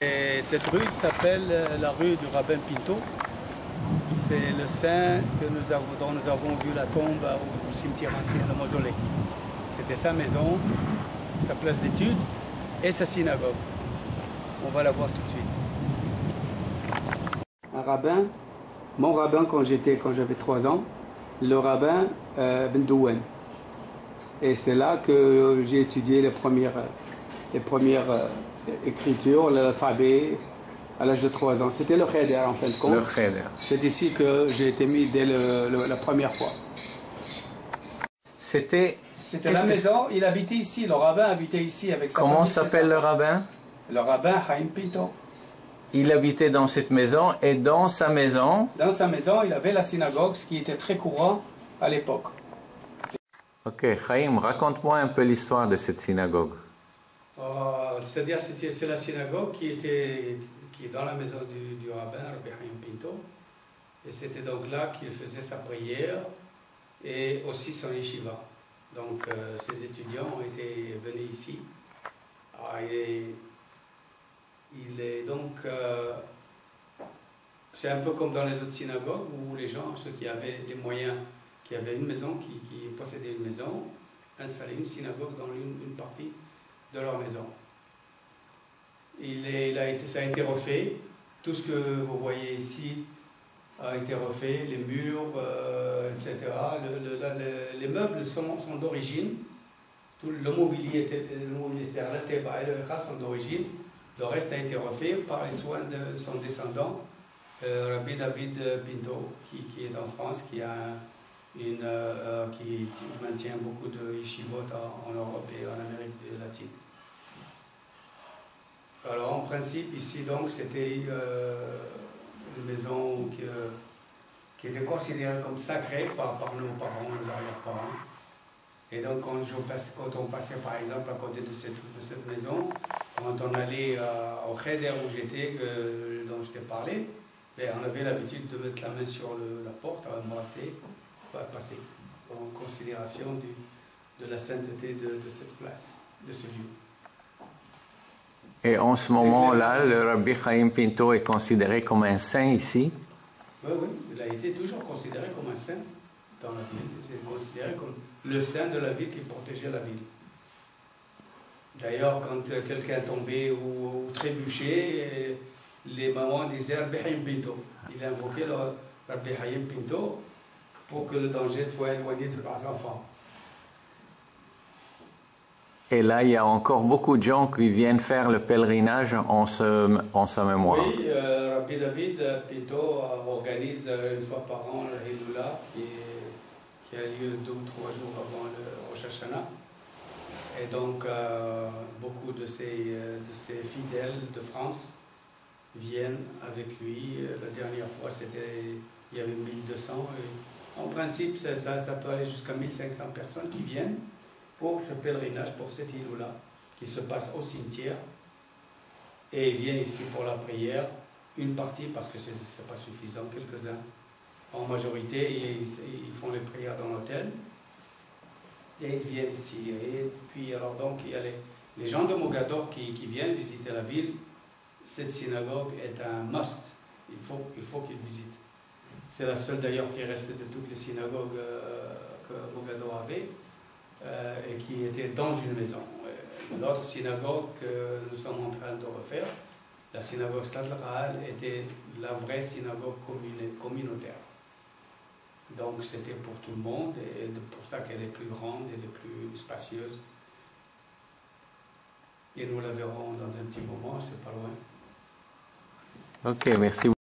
Et cette rue s'appelle la rue du rabbin Pinto. C'est le saint que nous avons, dont nous avons vu la tombe au cimetière ancien, le mausolée. C'était sa maison, sa place d'étude et sa synagogue. On va la voir tout de suite. Un rabbin, mon rabbin quand j'étais, quand j'avais trois ans, le rabbin euh, Ben Douwen. Et c'est là que j'ai étudié les premières, les premières euh, écritures, l'alphabet, à l'âge de 3 ans. C'était le Cheder en fin de compte. Le Cheder. C'est ici que j'ai été mis dès le- le- la première fois. C'était. C'était la maison, il habitait ici, le rabbin habitait ici avec sa Comment s'appelle le rabbin? Le rabbin Chaim Pinto. Il habitait dans cette maison et dans sa maison? Dans sa maison, il avait la synagogue, ce qui était très courant à l'époque. Ok, Chaim, raconte-moi un peu l'histoire de cette synagogue. Euh, C'est-à-dire c'est la synagogue qui était qui est dans la maison du, rabbin, Rabbi Pinto. Et c'était donc là qu'il faisait sa prière et aussi son yeshiva. Donc euh, ses étudiants ont été venus ici. Alors, il, est, donc... euh, c'est un peu comme dans les autres synagogues où les gens, ceux qui avaient les moyens, qui avaient une maison, qui, possédaient une maison, installaient une synagogue dans une partie de leur maison. Il, a été, ça a été refait. Tout ce que vous voyez ici a été refait, les murs, euh, etc. Les meubles sont, d'origine. Tout le mobilier, était- le mobilier, et sont d'origine. Le reste a été refait par les soins de son descendant, euh, Rabbi David Pinto, qui, qui est en France, qui, a euh, euh, qui, maintient beaucoup de yeshivot en, Europe et en Amérique latine. Alors en principe ici donc c'était euh, une maison qui, qui était considérée comme sacrée par, par nos parents, nos arrière-parents. Et donc quand, je passe- quand on passait par exemple à côté de cette, de cette maison, quand on allait au Cheder où j'étais, dont je t'ai parlé, ben, on avait l'habitude de mettre la main sur la porte, à embrasser, passer, en considération du- de la sainteté de, de cette place, de ce lieu. Et en ce moment-là, le Rabbi Chaim Pinto est considéré comme un saint ici. Oui, oui, il a été toujours considéré comme un saint dans la ville. Il est considéré comme le saint de la ville qui protégeait la ville. D'ailleurs, quand euh, quelqu'un tombait ou, ou trébuchait, euh, les mamans disaient Rabbi Hayim Pinto. Il invoquait le Rabbi Hayim Pinto pour que le danger soit éloigné de leurs enfants. Et là, il y a encore beaucoup de gens qui viennent faire le pèlerinage en, ce- en sa mémoire. Oui, euh, Rabbi David euh, Pinto euh, organise euh, une fois par an le Hillula qui, a lieu deux ou trois jours avant le Rosh Hashanah. Et donc, euh, beaucoup de ses, de ses fidèles de France viennent avec lui. La dernière fois, c'était, il y avait 1200. Et en principe, ça, peut aller jusqu'à 1500 personnes qui viennent pour ce pèlerinage, pour cette Hillula qui se passe au cimetière et ils viennent ici pour la prière, une partie parce que ce n'est pas suffisant, quelques-uns. En majorité, ils, font les prières dans l'hôtel et ils viennent ici. Et puis, alors donc, il y a les, gens de Mogador qui, viennent visiter la ville. Cette synagogue est un must. Il faut qu'ils visitent. C'est la seule d'ailleurs qui reste de toutes les synagogues euh, que Mogador avait euh, et qui était dans une maison. L'autre synagogue que nous sommes en train de refaire, la synagogue Stade Rahal, était la vraie synagogue communautaire. Donc c'était pour tout le monde et pour ça qu'elle est plus grande et plus spacieuse. Et nous la verrons dans un petit moment, c'est pas loin. Ok, merci.